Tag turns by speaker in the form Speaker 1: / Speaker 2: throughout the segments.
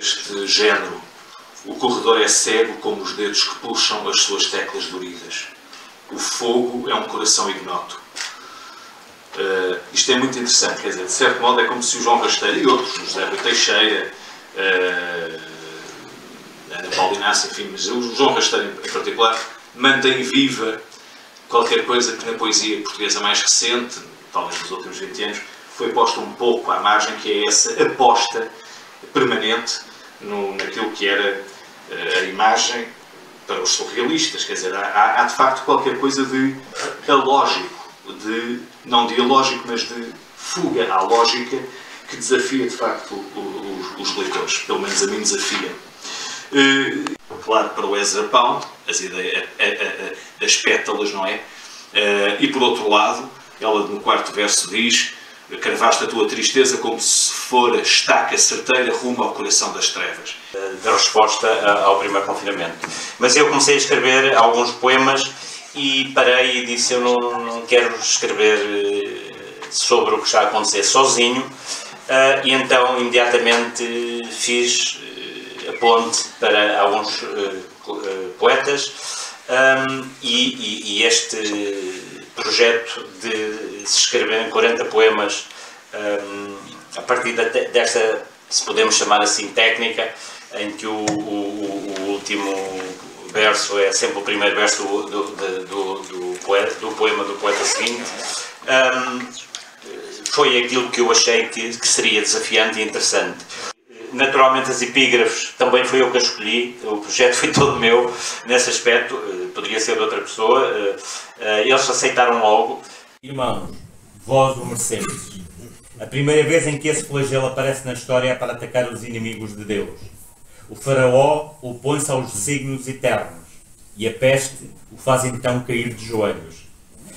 Speaker 1: Este género, o corredor é cego como os dedos que puxam as suas teclas doridas. O fogo é um coração ignoto. Uh, isto é muito interessante, quer dizer, de certo modo é como se o João Rasteiro e outros, José Rui Teixeira, uh, Ana Paula Inácio, enfim, mas o João Rasteiro em particular, mantém viva qualquer coisa que na poesia portuguesa mais recente, talvez nos últimos 20 anos, foi posta um pouco à margem, que é essa aposta permanente no, naquilo que era uh, a imagem para os surrealistas. Quer dizer, há, há, de facto qualquer coisa de alógico, de, não de ilógico, mas de fuga à lógica que desafia de facto os, os leitores. Pelo menos a mim desafia. Uh, claro, para o Ezra Pound, as ideias, as pétalas, não é? Uh, e por outro lado, ela no quarto verso diz Carvaste a tua tristeza como se fora estaca certeira rumo ao coração das trevas.
Speaker 2: Da resposta ao primeiro confinamento. Mas eu comecei a escrever alguns poemas e parei e disse: Eu não, não quero escrever eh, sobre o que está a acontecer sozinho. E então imediatamente fiz a ponte para alguns poetas e, e, e, este projeto de se escreverem 40 poemas um, a partir desta, se podemos chamar assim, técnica, em que o, o, o último verso é sempre o primeiro verso do, do, do, do, poeta, do poema do poeta seguinte. Um, foi aquilo que eu achei que, que seria desafiante e interessante. Naturalmente, as epígrafes também foi eu que as escolhi, o projeto foi todo meu nesse aspecto, eh, poderia ser de outra pessoa. Eh, eh, eles aceitaram logo.
Speaker 3: Irmãos, vós o merecemos. A primeira vez em que esse flagelo aparece na história é para atacar os inimigos de Deus. O faraó opõe-se aos desígnios eternos e a peste o faz então cair de joelhos.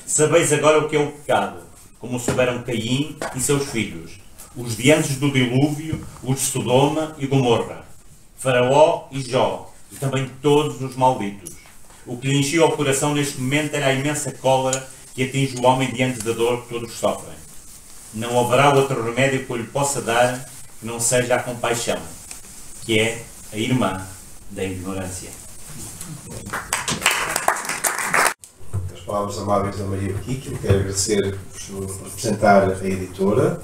Speaker 3: Sabeis agora o que é o pecado, como souberam Caim e seus filhos os de antes do dilúvio, os de Sodoma e Gomorra, Faraó e Jó, e também todos os malditos. O que lhe enchia o coração neste momento era a imensa cólera que atinge o homem diante da dor que todos sofrem. Não haverá outro remédio que eu lhe possa dar que não seja a compaixão, que é a irmã da ignorância.
Speaker 4: As palavras amáveis da Maria Pequique, quero agradecer por representar a editora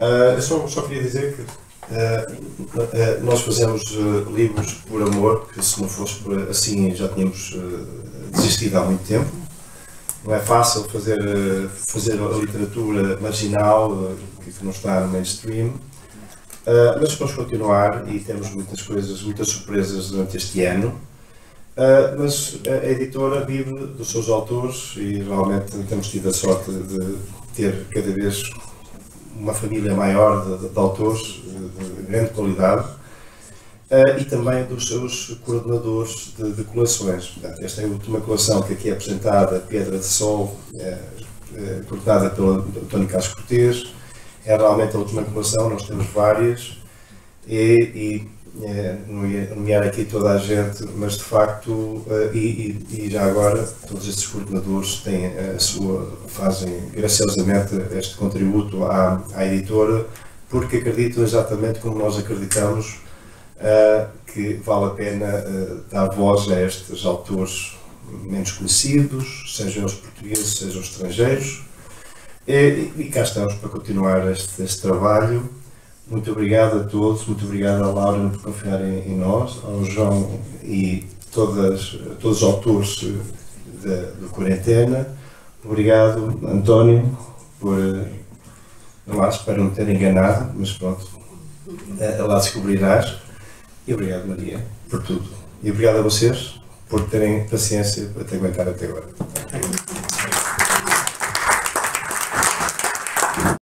Speaker 4: Uh, eu só, só queria dizer que uh, uh, nós fazemos livros por amor, que se não fosse por assim já tínhamos desistido há muito tempo. Não é fácil fazer, fazer a literatura marginal, que não está no mainstream, mas vamos continuar e temos muitas coisas, muitas surpresas durante este ano. Uh, mas a editora vive dos seus autores e realmente temos tido a sorte de ter cada vez uma família maior de, de autores de, de grande qualidade uh, e também dos seus coordenadores de, de coleções. Portanto, esta é a última coleção que aqui é apresentada, Pedra de Sol, é, é, coordenada pelo António Carlos Cortês. É realmente a última coleção, nós temos várias e, e nomear aqui toda a gente, mas de facto, eh, e, e, já agora, todos estes coordenadores têm a sua, fazem graciosamente este contributo à, à editora, porque acreditam exatamente como nós acreditamos uh, que vale a pena uh, dar voz a estes autores menos conhecidos, sejam os portugueses, sejam os estrangeiros, e, e cá estamos para continuar este, este trabalho muito obrigado a todos, muito obrigado à Laura por confiar em, em nós, ao João e todas, todos os autores do Quarentena. Obrigado, António, por. Não acho, espero não ter enganado, mas pronto, eh, lá descobrirás. E obrigado, Maria, por tudo. E obrigado a vocês por terem paciência para te aguentar até agora.